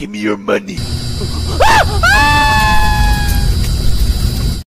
Give me your money.